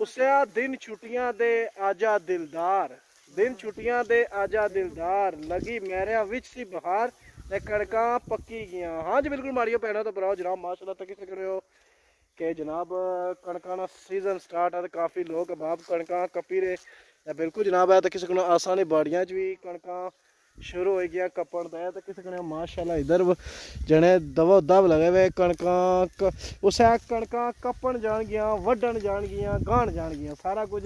ਉਸਿਆ ਦਿਨ ਛੁੱਟੀਆਂ ਦੇ ਆਜਾ ਦਿਲਦਾਰ, ਦਿਨ ਛੁੱਟੀਆਂ ਦੇ ਆਜਾ ਦਿਲਦਾਰ, ਲੱਗੀ ਮੈਰਿਆਂ ਵਿੱਚ ਸੀ ਬਹਾਰ, ਤੇ ਕਣਕਾਂ ਪੱਕੀ ਗਈਆਂ। ਹਾਂਜੀ ਬਿਲਕੁਲ ਮਾਰੀਓ ਪੈਣਾ ਤਾਂ ਬਰਾਓ ਜਨਾਬ ਮਾਸ਼ਾਅੱਲਾ ਤੱਕ ਕਿਸੇ ਕਰਿਓ ਕਿ ਜਨਾਬ ਕਣਕਾਂ ਦਾ ਸੀਜ਼ਨ ਸਟਾਰਟ ਆ ਤੇ ਕਾਫੀ ਲੋਕ ਬਾਬ ਕਣਕਾਂ ਕੱਪੀ ਰਹੇ। ਬਿਲਕੁਲ ਜਨਾਬ ਹੈ ਤਾਂ ਕਿਸੇ ਕੋਲ ਆਸਾਂ ਨੇ ਬਾੜੀਆਂ 'ਚ ਵੀ ਕਣਕਾਂ ਸ਼ੁਰੂ ਹੋ ਗਿਆ ਕੱਪੜ ਦਾ ਤਾਂ ਕਿਸੇ ਕਨੇ ਮਾਸ਼ਾਅੱਲਾ ਇਧਰ ਜਣੇ ਦਵਾ ਦਵ ਲਗੇ ਵੇ ਕਣਕਾਂ ਉਸੇ ਕਣਕਾਂ ਕੱਪਣ جان گیا ਵੱਢਣ ਜਾਣ ਗਿਆ ਗਾਣ ਜਾਣ ਗਿਆ ਸਾਰਾ ਕੁਝ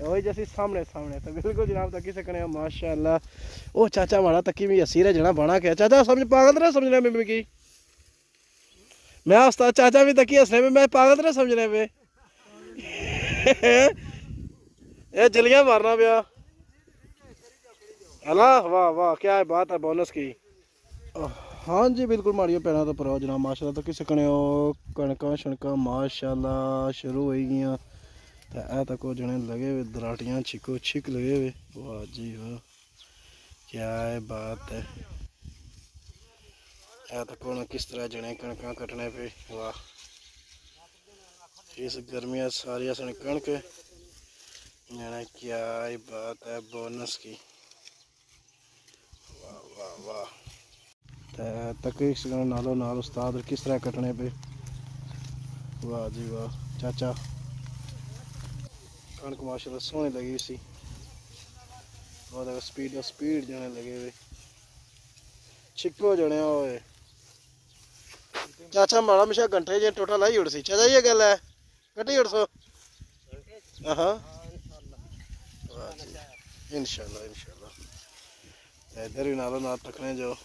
وہی جیسی سامنے سامنے تو بالکل جناب تکی سکنے ماشاء اللہ وہ چاچا مارا تکی میں اسیر ہے جنا بنا کے چاچا سمجھ پاگل نہ سمجھنے میں میں کی میں استاد چاچا بھی تکی ہنسنے میں میں پاگل نہ سمجھنے پہ اے جلیاں مارنا پیا اللہ، واہ واہ، کیا ہے بات ہے بونس کی؟ ہاں جی بالکل ماڑیوں پیڑا تو پرو جناب، ماشاءاللہ، تو کسی کنے ہو کنکا شنکا ماشاءاللہ شروع ہوئی گیاں۔ تے اے تک او جنے لگے ہوئے، دراٹیاں چھکو چھک لگے ہوئے۔ واہ جی واہ، کیا ہے بات ہے۔ اے تک نہ کس طرح جنے کنکا کٹنے پہ واہ۔ اس گرمیاں ساری سن کنک، جنے کیا ہے بات ہے بونس کی۔ واہ واہ تقریر سے نالو نال استاد کس طرح کٹنے پہ واہ جی واہ، چاچا۔ کڑک ماشاء اللہ سونی لگی سی۔ بہت اگر سپیڈ سپیڈ جانے لگے ہوئے۔ چھکو جنے ہوئے۔ چاچا ماڑا مشا گھنٹے جن ٹوٹا لائی اڑ سی چاچا، یہ گل ہے۔ کٹی اڑ سو ہاں انشاءاللہ انشاءاللہ۔ ਵੀ ਨਾਲੋਂ ਨਾਲ ਤੱਕਣੇ ਜੋ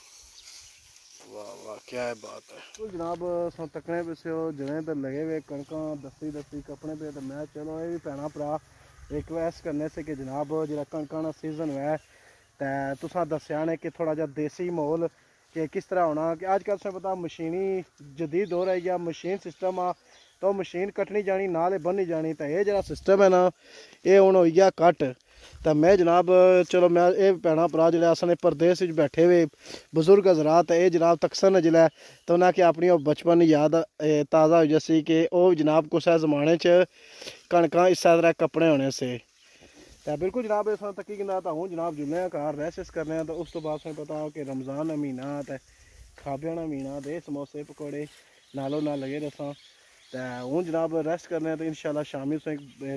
ਵਾਹ ਵਾਹ ਕੀ ਹੈ ਬਾਤ ਹੈ ਉਹ ਜਨਾਬ ਸੋ ਤੱਕਣੇ ਪਿਛੇ ਉਹ ਜਣੇ ਤੇ ਲਗੇ ਵੇ ਕਣਕਾਂ ਦਸਤੀ ਦਸਤੀ ਕੱਪਣੇ ਪਏ ਤੇ ਮੈਂ ਚਲੋ ਇਹ ਵੀ ਪੈਣਾ ਭਰਾ ਰਿਕਵੈਸਟ ਕਰਨੇ ਸੀ ਕਿ ਜਨਾਬ ਜਿਹੜਾ ਕਣਕਾਂ ਦਾ ਸੀਜ਼ਨ ਹੈ ਤੇ ਤੁਸੀਂ ਦੱਸਿਆ ਨੇ ਕਿ ਥੋੜਾ ਜਿਹਾ ਦੇਸੀ ਮਾਹੌਲ ਕਿ ਕਿਸ ਤਰ੍ਹਾਂ ਹੋਣਾ ਕਿ ਅੱਜ ਕੱਲ੍ਹ ਸੇ ਪਤਾ ਮਸ਼ੀਨੀ ਜਦੀਦ ਹੋ ਰਹੀ ਹੈ ਮਸ਼ੀਨ ਸਿਸਟਮ ਆ ਤਾਂ ਮਸ਼ੀਨ ਕੱਟਣੀ ਜਾਣੀ ਨਾਲੇ ਬੰਨੀ ਜਾਣੀ ਤਾਂ ਇਹ ਜਿਹੜਾ ਸਿਸਟਮ ਹੈ ਨਾ ਇਹ ਹੁਣ ਹੋਈ ਗਿਆ ਕੱਟ ਤਾਂ ਮੈਂ ਜਨਾਬ ਚਲੋ ਮੈਂ ਇਹ ਭੈਣਾ ਭਰਾ ਜਿਹੜੇ ਅਸਾਂ ਨੇ ਪਰਦੇਸ ਵਿੱਚ ਬੈਠੇ ਵੇ ਬਜ਼ੁਰਗ ਹਜ਼ਰਾਤ ਇਹ ਜਨਾਬ ਤਕਸਨ ਜਿਲੇ ਤਾਂ ਉਹਨਾਂ ਕਿ ਆਪਣੀ ਉਹ ਬਚਪਨ ਦੀ ਯਾਦ ਇਹ ਤਾਜ਼ਾ ਹੋ ਜਸੀ ਕਿ ਉਹ ਜਨਾਬ ਕੁਛ ਹੈ ਜ਼ਮਾਨੇ 'ਚ ਕਣਕਾਂ ਇਸ ਤਰ੍ਹਾਂ ਕੱਪੜੇ ਹੋਣੇ ਸੇ ਤਾਂ ਬਿਲਕੁਲ ਜਨਾਬ ਇਸ ਤੱਕ ਕਿ ਨਾ ਤਾਂ ਹੂੰ ਜਨਾਬ ਜੁਨੇ ਆ ਘਰ ਰੈਸਸ ਕਰਨੇ ਆ ਤਾਂ ਉਸ ਤੋਂ ਬਾਅਦ ਸਾਨੂੰ ਪਤਾ ਹੋ ਕਿ ਰਮਜ਼ਾਨ ਦਾ ਮਹੀਨਾ ਤੇ ਖਾਬਿਆਂ ਦਾ ਮਹੀਨਾ ਦੇ ਸਮੋਸੇ ਪਕੌੜੇ ਨਾਲੋਂ ਨਾਲ ਲਗੇ ਰਸਾਂ ہوں جناب ریسٹ کرنے تو انشاءاللہ شامی تو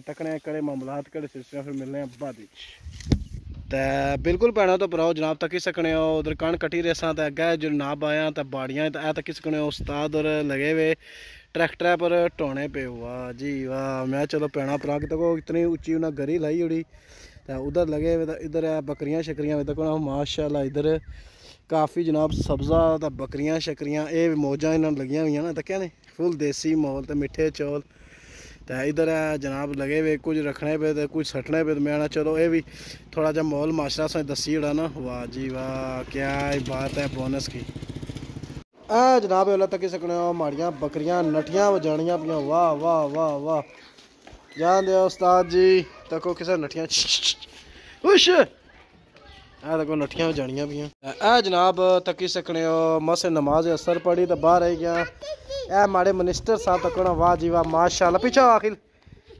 تکنے کڑے معاملات کڑے سلسلے پھر ملنے ہیں بعد تے بالکل پہنا تو پراؤ جناب تکی سکنے ہو؟ ادھر کن کٹی ریساں تے اگے جناب آیا تے باڑیاں تے اے تکی سکنے ہو؟ استاد اور لگے ہوئے ٹریکٹر پر ٹونے پہ ہوا۔ جی واہ، میں چلو پہنا پرا کہ تک اتنی اونچی انہیں گری لائی اڑی تے ادھر لگے ہوئے ادھر بکریاں شکریاں ہوئے تک ماشاءاللہ ادھر کافی جناب سبزہ تے بکریاں شکریاں، اے موجاں انہاں لگیاں ہوئی ہیں نا تکیا نے فل دیسی ماحول تے میٹھے چول تے ادھر جناب لگے ہوئے، کچھ رکھنے پہ تے کچھ سٹنے پہ میں چلو، اے بھی تھوڑا جا ماحول معاشرہ سے دسی اڑا نا۔ واہ جی واہ، کیا بات ہے بونس کی۔ اے جناب اولا تک سکنے ہو ماڑیاں بکریاں، نٹیاں جانیاں پیاں واہ واہ واہ واہ۔ جان دے استاد جی تکو کسے نٹیاں۔ خوش ਇਹ ਦੇਖੋ ਨੱਠੀਆਂ ہو ਜਾਣੀਆਂ ਪਈਆਂ ਇਹ ਜਨਾਬ ਤੱਕੀ ਸਕਣੇ ਹੋ ਮਸੇ ਨਮਾਜ਼ ਅਸਰ ਪੜੀ ਤਾਂ ਬਾਹਰ ਆਈ ਗਿਆ ਇਹ ਮਾੜੇ ਮਿਨਿਸਟਰ ਸਾਹਿਬ ਤੱਕਣਾ ਵਾਹ ਜੀ ਵਾਹ ਮਾਸ਼ਾਅੱਲਾ ਪਿੱਛਾ ਆਖਿਲ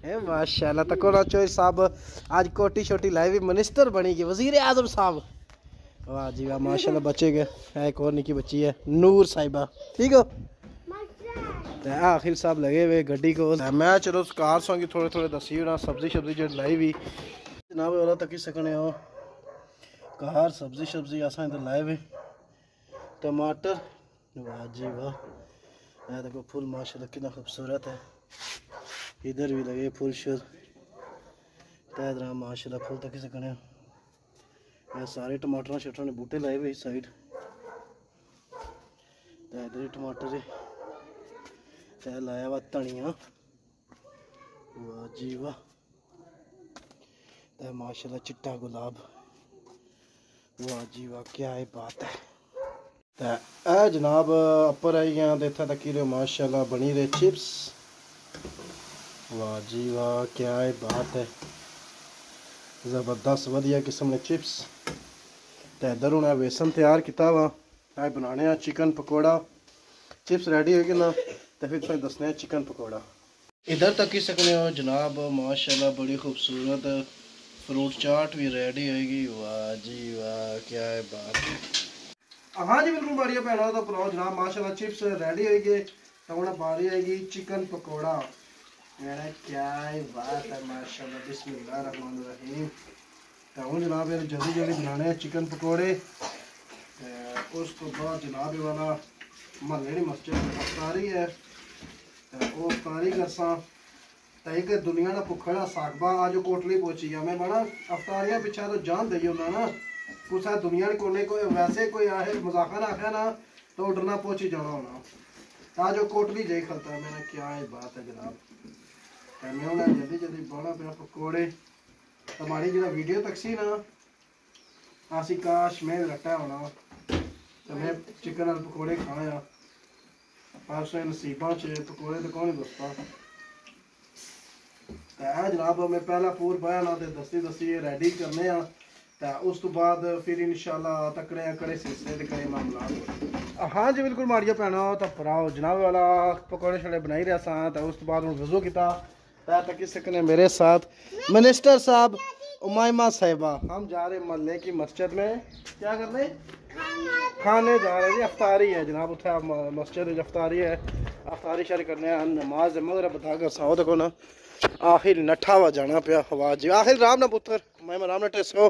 اے، ماشاءاللہ تکونا چوئی صاحب، آج کوٹی شوٹی لائیوی منسٹر بنی گی وزیر اعظم صاحب۔ واہ جی واہ، ماشاءاللہ، بچے گئے۔ ہے ایک اور نکی بچی ہے، نور صاحبہ۔ ٹھیک ہو؟ تے آخر صاحب لگے ہوئے گھڑی کو میں چلو کار سونگی تھوڑے تھوڑے دسی ہونا، سبزی شبزی جڑ لائی بھی جناب، اولا تکی سکنے ہو۔ کہار سبزی شبزی اساں اندر لائے ہوئے۔ ٹماٹر واجی واہ۔ جی یہ دیکھو پھول، ماشاءاللہ کتنا خوبصورت ہے۔ ادھر بھی لگے پھول شل تے درام ماشاءاللہ پھول تک سکنے یہ سارے ٹماٹر شٹر نے بوٹے لائے ہوئے سائیڈ تے ادھر ٹماٹر تے لائے ہوا دھنیا۔ واہ جی واہ۔ تے ماشاءاللہ چٹا گلاب۔ ਵਾਹ ਜੀ ਵਾਹ ਕੀ ਹੈ ਬਾਤ ਹੈ ਤੇ ਇਹ ਜਨਾਬ ਉੱਪਰ ਆਈਆਂ ਤੇ ਇੱਥੇ ਤੱਕ ਹੀ ਮਾਸ਼ਾਅੱਲਾ ਬਣੀ ਦੇ ਚਿਪਸ ਵਾਹ ਜੀ ਵਾਹ ਕੀ ਹੈ ਬਾਤ ਹੈ ਜ਼ਬਰਦਸਤ ਵਧੀਆ ਕਿਸਮ ਦੇ ਚਿਪਸ ਤੇ ਇਧਰ ਹੁਣ ਇਹ ਵੇਸਨ ਤਿਆਰ ਕੀਤਾ ਵਾ ਇਹ ਬਣਾਣੇ ਆ ਚਿਕਨ ਪਕੌੜਾ ਚਿਪਸ ਰੈਡੀ ਹੋ ਗਏ ਨਾ ਤੇ ਫਿਰ ਤੁਹਾਨੂੰ ਦੱਸਣੇ ਆ ਚਿਕਨ ਪਕੌੜਾ ادھر تک ہی سکنے ہو جناب ماشاءاللہ بڑی خوبصورت فروٹ چاٹ بھی ریڈی ہوئے گی واہ جی واہ، کیا ہے بات؟ ہاں جی بالکل بڑھیا پہنا تو پلاؤ جناب، ماشاءاللہ چپس ریڈی ہوئے گی تو ہوں باری آئے گی چکن پکوڑا. میرا کیا ہے بات ہے، ماشاءاللہ بسم اللہ الرحمن الرحیم. تو ہوں جناب، یہ جلدی جلدی بنانے ہیں چکن پکوڑے. اس تو بعد جناب والا محلے کی مسجد افطاری ہے. وہ افطاری کرساں. تائی کہ دنیا دا پکھڑا ساکبا آج کوٹلی پہنچی ہے میں بڑا افطاریاں پیچھا تو جان دئی ہونا نا کچھ ہے دنیا نے کونے کوئی ویسے کوئی آئے مذاکر آخیا نا تو اڈرنا پہنچی جانا ہونا آج وہ کوٹلی جائی کھلتا ہے میں نے کیا ہے بات ہے جناب کہنے ہونا جلدی جلدی بڑا پیا پکوڑے ہماری جڑا ویڈیو تک سی نا آسی کاش میں رٹا ہونا تو میں چکن اور پکوڑے کھایا پاسے نصیباں چ پکوڑے تو کون جناب میں پہلا پور بیان تے دستی دستی ریڈی کرنے ہاں تے اس تو بعد پھر انشاءاللہ تکڑے کڑے سلسلے تے کڑے معاملات ہاں جی بالکل ماڑیا پینا تو پراؤ جناب والا پکوڑے چھڑے بنائی رہا سا تے اس تو بعد ہن وضو کیتا تے تک سکنے میرے ساتھ منسٹر صاحب امائمہ صاحبہ ہم جا رہے محلے کی مسجد میں کیا کرنے کھانے جا رہے جی افطاری ہے جناب اتنے مسجد افطاری ہے افطاری شاری کرنے ہیں نماز مگر بتا کر ساؤ دیکھو نا آخر نٹھا وا جانا پیا ہوا جی آخر رام نہ پتر میں رام نٹے سو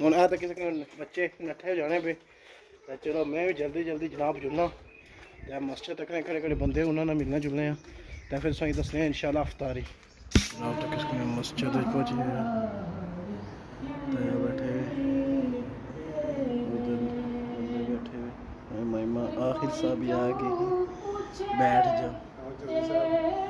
ہوں آ تک بچے نٹھے جانے پہ چلو میں بھی جلدی جلدی جناب جلنا مسجد تک کڑے کڑے بندے انہوں نے ملنا جلنے ہیں تو پھر سوئی دسنے ہیں انشاءاللہ افطاری جناب تک اس مسجد پہنچے بیٹھے آخر صاحب آ گئے بیٹھ جا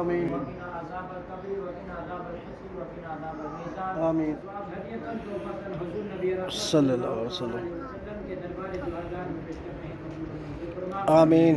آمين آمين صلى الله عليه وسلم آمين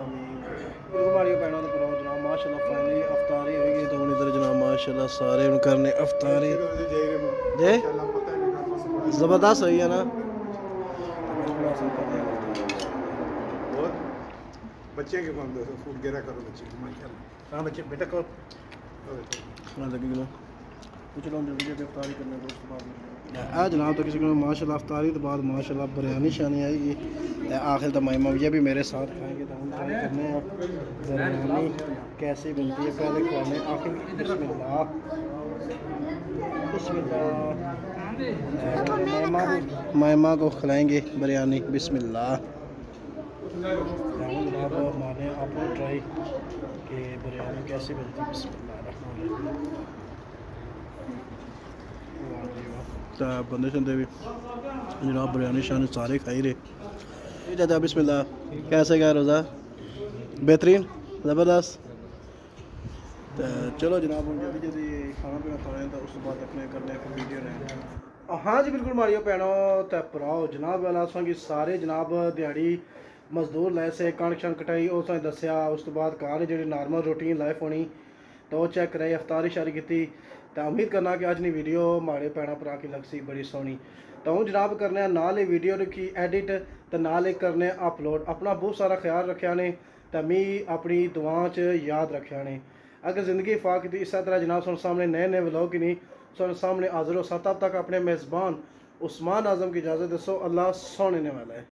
آمین آمین آمین ماشاء اللہ فائنلی افطاری ہوئی گئی تو ادھر جناب ماشاء اللہ سارے ان کرنے افطاری دے زبردست ہوئی ہے نا بچے کے بند فوڈ گیرا کرو بچے ہاں بچے بیٹا کو کھانا لگے گا جلدی جلدی افطاری کرنے دوست بعد اے جناب، تو کسی کو ماشاء اللہ افطاری تو بعد ماشاء اللہ بریانی شانی آئے گی آخر تو مائمہ یہ بھی میرے ساتھ کھائیں گے تو ہم ٹرائی کرنے ہیں۔ بریانی کیسی بنتی ہے، پہلے کھانے، آخر بسم اللہ۔ بسم اللہ۔ مائمہ کو کھلائیں گے، بریانی، بسم اللہ۔ جناب ہمارے آپ نے ٹرائی کہ بریانی کیسی بنتی بسم اللہ الرحمن الرحیم۔ بندے شندے بھی جناب بریانی شان سارے کھائی رہے جاتا بسم اللہ کیسے گیا روزہ بہترین زبردست چلو جناب ہوں جلدی جلدی کھانا پینا کھانے تو اس بعد اپنے کرنے پھر ویڈیو رہے ہاں جی بالکل ماریو پینو تے پراؤ جناب والا سو سارے جناب دیہڑی مزدور لے سے کਣک شنک کٹائی اس دسیا اس تو بعد کار جی نارمل روٹین لائف ہونی تو چیک کرائی افطاری شاری کی تو امید کرنا کہ اج نہیں ویڈیو ماڑے پینا پرا کی لگ سی بڑی سونی تو ہوں جناب کرنے نال ہی ویڈیو رکھی ایڈٹ تو نال ہی کرنے اپلوڈ اپنا بہت سارا خیال رکھا نے تو می اپنی دعا چ یاد رکھا نے اگر زندگی فاق تھی اسی طرح جناب سن سامنے نئے نئے ولاگ نہیں سن سامنے حاضر ہو سات اب تک اپنے میزبان عثمان اعظم کی اجازت دسو اللہ سونے نے والا ہے